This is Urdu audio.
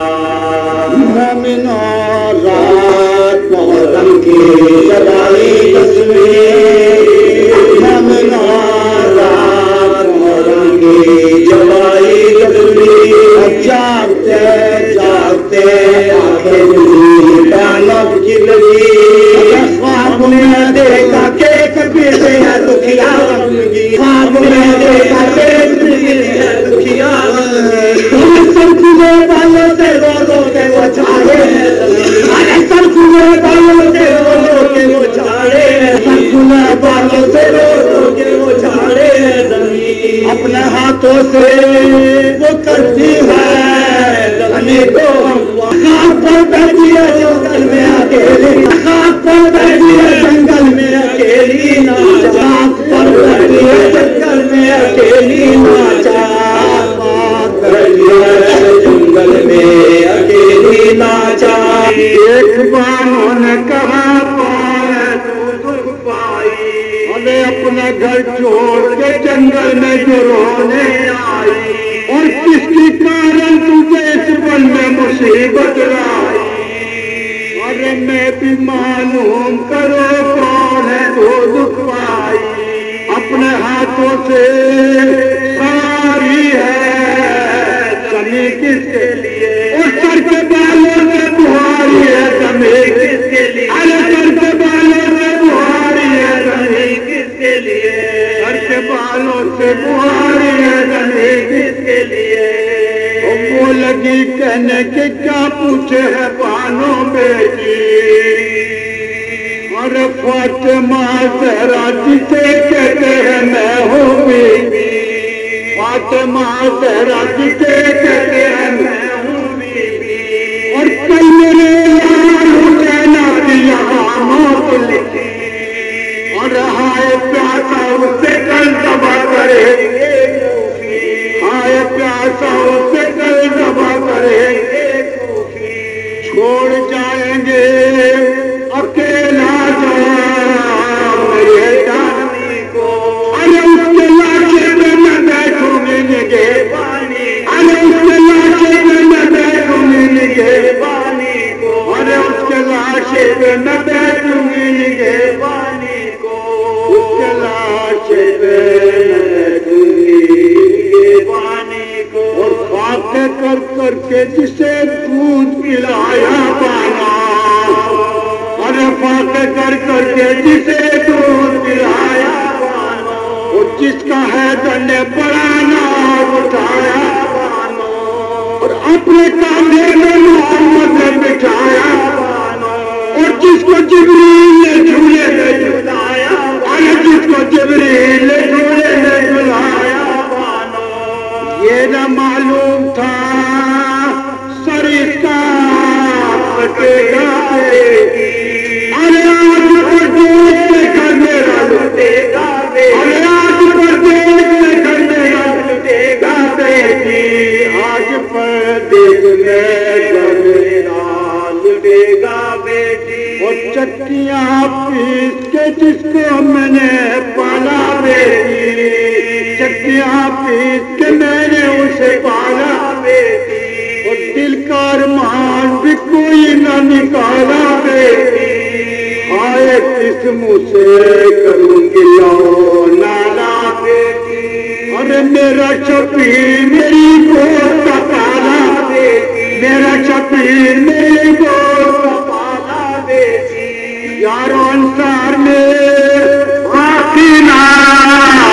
مومنو رات محرم کی جلائی تصویر وہ کرتی ہے زمین کو خاک پر بیٹھی ہے جنگل میں اکیلی۔ خاک پر بیٹھی ہے جنگل میں اکیلی ناچا پر بیٹھی ہے جنگل میں اکیلی ناچا جنگل میں اکیلی ناچا ایک بانوں نے کہا پائی۔ ارے اپنا گھر چھوڑ کے جنگل میں جو رونے آئی۔ اور کس کی کارن تجھے اس پل میں مصیبت لائی ارے میں بھی معلوم کرو کون ہے تو دکھ پائی اپنے ہاتھوں سے کے لیے۔ وہ لگی کہنے کے کیا پوچھے ہے بانوں بیٹی جی۔ اور فاطمہ زہرا جسے کہتے ہیں میں ہوں بیوی۔ فاطمہ زہرا جسے کہتے ہیں میں ہوں بیوی۔ اور کل میرے یار حسین یہاں موت لکھی اور ہائے پیاسا اسے کل دبا کرے۔ ہائے پیاسا اسے کل کرے چھوڑ جائیں گے اکیلا جا میرے جانی کو ارے اس کے لاکے میں میں بیٹھوں گی نگے ارے اس کے لاکے میں میں بیٹھوں گی نگے کو ارے اس کے لاشے میں میں بیٹھوں کر کر کے جسے دودھ پلایا پانا ارے باتیں کر کر کے جسے دودھ پلایا پانا۔ اور جس کا ہے دنڈے پڑانا اٹھایا پانا۔ اور اپنے کاندھے میں محمد نے بٹھایا پانا۔ اور جس کو جبریل نے جھولے چکیاں پیس کے جس کو میں نے پالا بیٹی چکیاں پیس کے میں نے اسے پالا بیٹی اور دل کا ارمان بھی کوئی نہ نکالا بیٹی آئے کس منہ سے کروں گی لو نالا بیٹی ارے میرا شبیر میری گود کا پالا بیٹی میرا شبیر میری گود کا یارو انسار میں آخی نہ